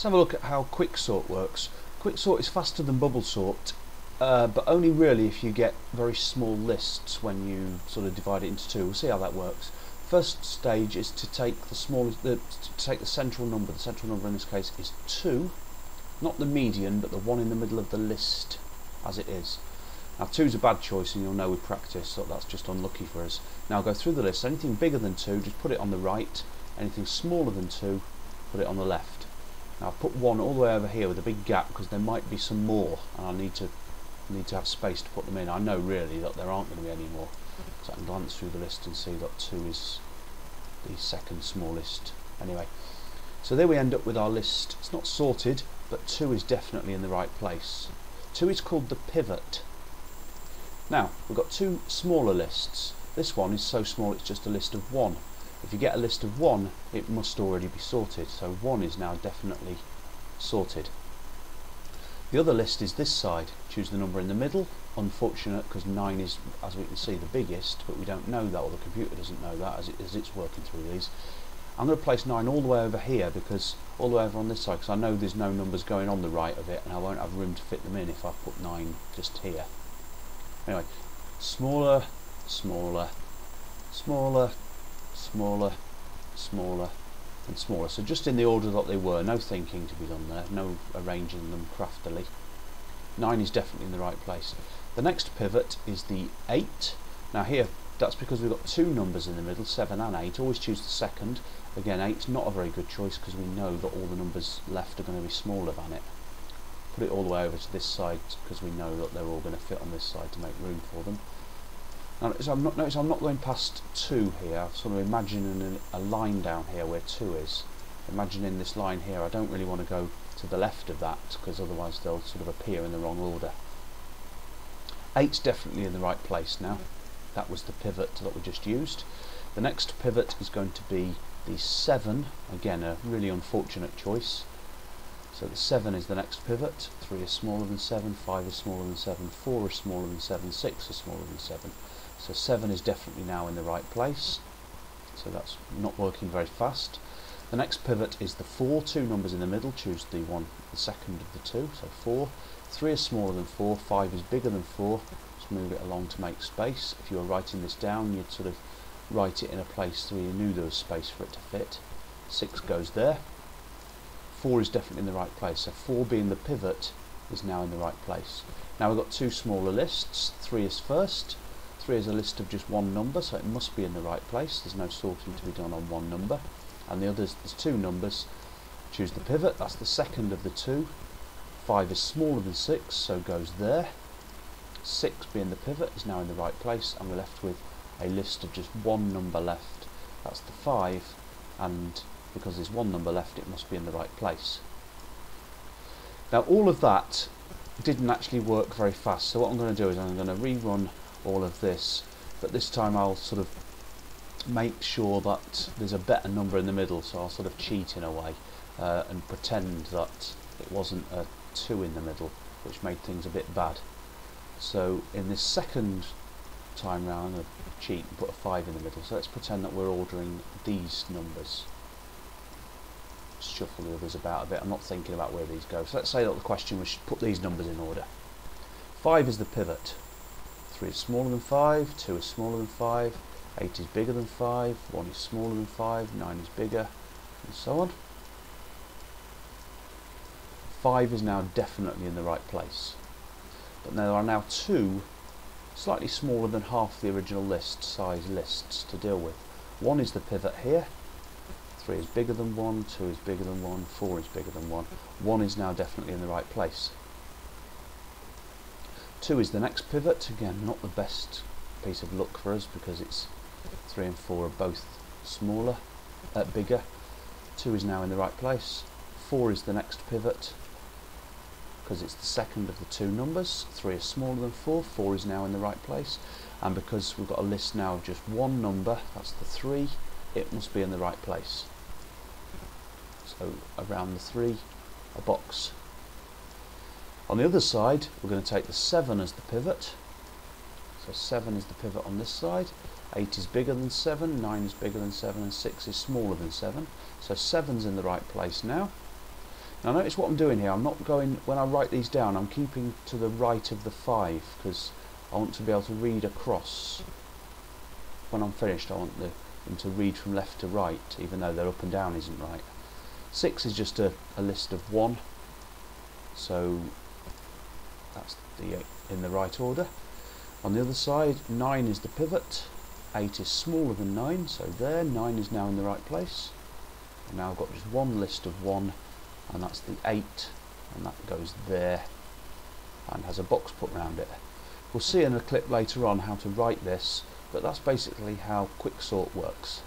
Let's have a look at how quicksort works. Quicksort is faster than bubble sort, uh, but only really if you get very small lists when you sort of divide it into two. We'll see how that works. First stage is to take the smallest, the, to take the central number. The central number in this case is two, not the median, but the one in the middle of the list, as it is. Now two is a bad choice, and you'll know with practice that that's just unlucky for us. Now go through the list. Anything bigger than two, just put it on the right. Anything smaller than two, put it on the left. I've put one all the way over here with a big gap because there might be some more and I need to need to have space to put them in. I know really that there aren't going to be any more. So I can glance through the list and see that 2 is the second smallest. Anyway, so there we end up with our list. It's not sorted, but 2 is definitely in the right place. 2 is called the pivot. Now, we've got two smaller lists. This one is so small it's just a list of 1. If you get a list of 1, it must already be sorted. So 1 is now definitely sorted. The other list is this side. Choose the number in the middle. Unfortunate because 9 is, as we can see, the biggest, but we don't know that, or the computer doesn't know that as, it, as it's working through these. I'm going to place 9 all the way over here because all the way over on this side because I know there's no numbers going on the right of it and I won't have room to fit them in if I put 9 just here. Anyway, smaller, smaller, smaller, smaller, smaller and smaller. So just in the order that they were, no thinking to be done there, no arranging them craftily. 9 is definitely in the right place. The next pivot is the 8. Now here, that's because we've got two numbers in the middle, 7 and 8. Always choose the second. Again, 8 is not a very good choice because we know that all the numbers left are going to be smaller than it. Put it all the way over to this side because we know that they're all going to fit on this side to make room for them. Um, now notice I'm not, notice I'm not going past 2 here, I'm sort of imagining a line down here where 2 is. Imagining this line here, I don't really want to go to the left of that because otherwise they'll sort of appear in the wrong order. 8's definitely in the right place now. That was the pivot that we just used. The next pivot is going to be the 7, again a really unfortunate choice. So the 7 is the next pivot, 3 is smaller than 7, 5 is smaller than 7, 4 is smaller than 7, 6 is smaller than 7. So 7 is definitely now in the right place. So that's not working very fast. The next pivot is the 4, two numbers in the middle, choose the one, the second of the two, so 4. 3 is smaller than 4, 5 is bigger than 4, let's move it along to make space. If you were writing this down, you'd sort of write it in a place where you knew there was space for it to fit. 6 goes there. 4 is definitely in the right place, so 4 being the pivot is now in the right place. Now we've got two smaller lists, 3 is first, 3 is a list of just one number, so it must be in the right place. There's no sorting to be done on one number. And the others, there's two numbers. Choose the pivot, that's the second of the two. 5 is smaller than 6, so goes there. 6 being the pivot is now in the right place, and we're left with a list of just one number left. That's the 5, and because there's one number left, it must be in the right place. Now all of that didn't actually work very fast, so what I'm going to do is I'm going to rerun all of this but this time I'll sort of make sure that there's a better number in the middle so I'll sort of cheat in a way uh, and pretend that it wasn't a 2 in the middle which made things a bit bad. So in this second time round to cheat and put a 5 in the middle so let's pretend that we're ordering these numbers. Shuffle the others about a bit. I'm not thinking about where these go. So let's say that the question was put these numbers in order. 5 is the pivot 3 is smaller than 5, 2 is smaller than 5, 8 is bigger than 5, 1 is smaller than 5, 9 is bigger, and so on. 5 is now definitely in the right place. But there are now two slightly smaller than half the original list size lists to deal with. 1 is the pivot here, 3 is bigger than 1, 2 is bigger than 1, 4 is bigger than 1. 1 is now definitely in the right place. 2 is the next pivot, again not the best piece of luck for us because it's 3 and 4 are both smaller, uh, bigger. 2 is now in the right place. 4 is the next pivot because it's the second of the two numbers. 3 is smaller than 4, 4 is now in the right place. And because we've got a list now of just one number, that's the 3, it must be in the right place. So around the 3, a box on the other side, we're going to take the 7 as the pivot. So 7 is the pivot on this side. 8 is bigger than 7, 9 is bigger than 7, and 6 is smaller than 7. So 7's in the right place now. Now notice what I'm doing here, I'm not going, when I write these down, I'm keeping to the right of the 5 because I want to be able to read across. When I'm finished I want the, them to read from left to right, even though they're up and down isn't right. 6 is just a, a list of 1, so that's the uh, in the right order. On the other side, 9 is the pivot, 8 is smaller than 9, so there, 9 is now in the right place. And now I've got just one list of 1 and that's the 8 and that goes there and has a box put around it. We'll see in a clip later on how to write this but that's basically how quicksort works.